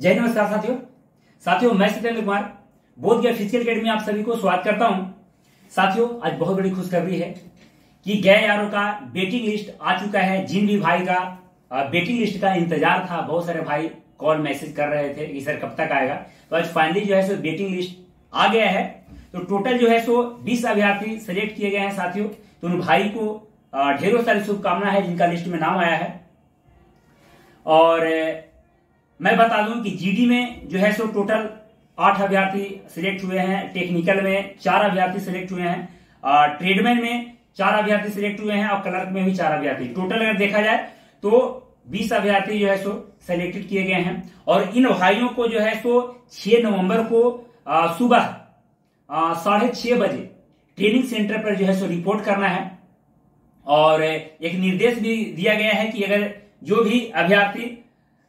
जय नमस्कार साथियों। साथियों, मैं सत्येंद्र कुमार, बोध गया फ़िज़िकल अकेडमी आप सभी को स्वागत करता हूँ। साथियों, आज बहुत बड़ी खुशखबरी है कि गए यारों का बेटिंग लिस्ट आ चुका है। जिन भी भाई का बेटिंग लिस्ट का इंतज़ार था, बहुत सारे भाई कॉल मैसेज कर रहे थे कि, सर, कब तक आएगा? तो आज फाइनली जो है सो बेटिंग लिस्ट आ गया है। तो टोटल जो है सो 20 अभ्यर्थी सिलेक्ट किए गए हैं साथियों। तो उन भाई को ढेरों सारी शुभकामना है जिनका लिस्ट में नाम आया है। और मैं बता दूँ कि जीडी में जो है सो टोटल आठ अभ्यर्थी सिलेक्ट हुए हैं टेक्निकल में चार अभ्यर्थी सिलेक्ट हुए हैं ट्रेडमैन में चार अभ्यर्थी सिलेक्ट हुए हैं और क्लर्क में भी चार अभ्यर्थी टोटल अगर देखा जाए तो बीस अभ्यर्थी जो है सो सिलेक्टेड किए गए हैं और इन भाइयों को जो है सो छह नवंबर को सुबह साढ़े छह बजे ट्रेनिंग सेंटर पर जो है सो रिपोर्ट करना है और एक निर्देश भी दिया गया है कि अगर जो भी अभ्यर्थी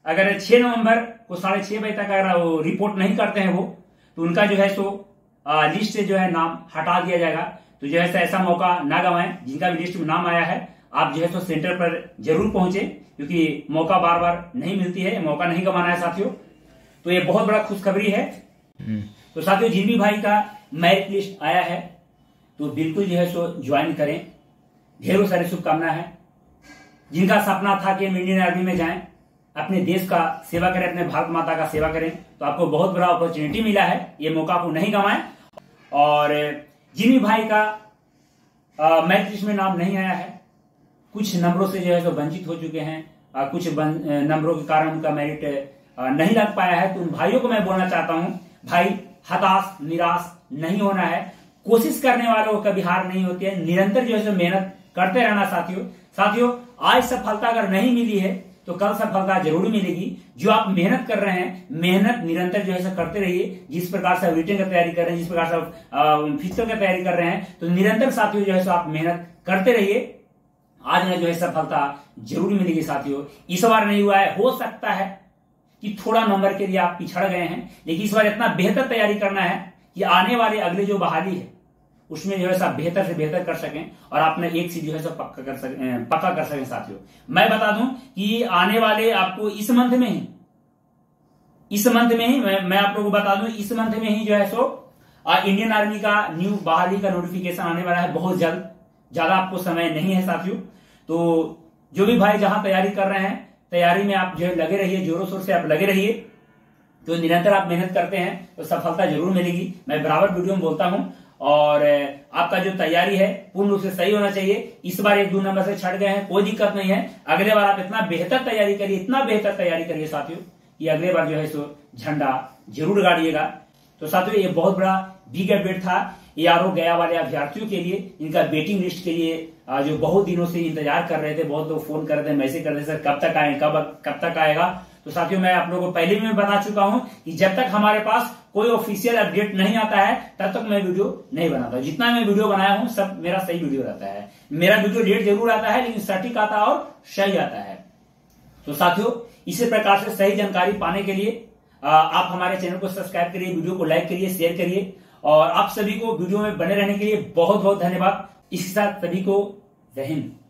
अगर 6 नवंबर को साढ़े छह बजे तक अगर वो रिपोर्ट नहीं करते हैं वो तो उनका जो है सो लिस्ट से जो है नाम हटा दिया जाएगा। तो जो है ऐसा मौका ना गवाएँ जिनका भी लिस्ट में नाम आया है आप जो है सो सेंटर पर ज़रूर पहुँचे क्योंकि मौका बार बार नहीं मिलती है मौका नहीं गवाना है साथियों। तो ये बहुत बड़ा खुशखबरी है। हम्म। तो साथियों जिन भी भाई का मेरिट लिस्ट आया है तो बिल्कुल जो है सो ज्वाइन करें। ढेरों सारी शुभकामना है। जिनका सपना था कि हम इंडियन आर्मी में जाएँ अपने देश का सेवा करें अपने भारत माता का सेवा करें तो आपको बहुत बड़ा अपॉर्चुनिटी मिला है। ये मौका आपको नहीं गंवाएँ। और जिन भाई का लिस्ट में नाम नहीं आया है। कुछ नंबरों से जो है तो वंचित हो चुके हैं आ, कुछ नंबरों के कारण उनका मेरिट नहीं लग पाया है। तो उन भाइयों को मैं बोलना चाहता हूँ भाई हताश निराश नहीं होना है। कोशिश करने वालों को कभी हार नहीं होती है। निरंतर जो है मेहनत करते रहना साथियों साथियों आज सफलता अगर नहीं मिली है तो कल सफलता ज़रूर मिलेगी। जो आप मेहनत कर रहे हैं, मेहनत निरंतर जो है करते रहिए। जिस प्रकार से रिटर्न की तैयारी कर रहे हैं, जिस प्रकार से फ़िज़िकल की तैयारी कर रहे हैं तो निरंतर साथियों जो है आप मेहनत करते रहिए। आज में जो है सफलता ज़रूर मिलेगी साथियों। इस बार नहीं हुआ है, हो सकता है कि थोड़ा नंबर के लिए आप पिछड़ गए हैं, लेकिन इस बार इतना बेहतर तैयारी करना है कि आने वाले अगले जो बहाली है उसमें जो है सब बेहतर से बेहतर कर सकें और आपने एक चीज़ जो है सब पक्का कर सकें पक्का कर सकें साथियों। मैं बता दूँ कि आने वाले आपको इस मंथ में ही इस मंथ में ही मैं, मैं आप लोगों को बता दूँ इस मंथ में ही जो है सो इंडियन आर्मी का न्यू बहाली का नोटिफिकेशन आने वाला है बहुत जल्द। ज़्यादा आपको समय नहीं है साथियों। तो जो भी भाई जहाँ तैयारी कर रहे हैं तैयारी में आप जो है लगे रहिए जोरों शोर से आप लगे रहिए। तो निरंतर आप मेहनत करते हैं तो सफलता ज़रूर मिलेगी। मैं बराबर वीडियो में बोलता हूँ। और आपका जो तैयारी है, पूर्ण रूप से सही होना चाहिए। इस बार एक दो नंबर से छट गए हैं, कोई दिक्कत नहीं है। अगले बार आप इतना बेहतर तैयारी करिए, इतना बेहतर तैयारी करिए साथियों, कि अगले बार जो है सो झंडा ज़रूर गाड़िएगा। तो साथियों, ये बहुत बड़ा बिग अपडेट था। ये आरो गया वाले अभ्यर्थियों के लिए, इनका वेटिंग लिस्ट के लिए जो बहुत दिनों से इंतज़ार कर रहे थे, बहुत लोग फ़ोन कर रहे थे मैसेज कर रहे थे सर, कब तक आए, कब कब तक आएगा? तो साथियों, मैं आप लोगों को पहले भी मैं बता चुका हूँ कि जब तक हमारे पास कोई ऑफिशियल अपडेट नहीं आता है, तब तक मैं वीडियो नहीं बनाता। जितना मैं वीडियो बनाया हूँ, सब मेरा सही वीडियो रहता है। मेरा वीडियो लेट ज़रूर आता है, लेकिन सटीक आता है और सही आता है। तो साथियों, इसी प्रकार से सही जानकारी पाने के लिए आप हमारे चैनल को सब्सक्राइब करिए, वीडियो को लाइक करिए शेयर करिए। और आप सभी को वीडियो में बने रहने के लिए बहुत बहुत धन्यवाद। इसके साथ सभी को जय हिंद।